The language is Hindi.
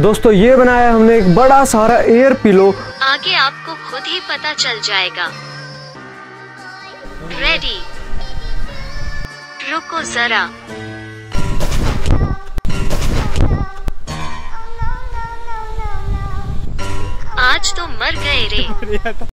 दोस्तों ये बनाया हमने एक बड़ा सारा एयर पिलो आगे आपको खुद ही पता चल जाएगा। रेडी रुको जरा। आज तो मर गए रे।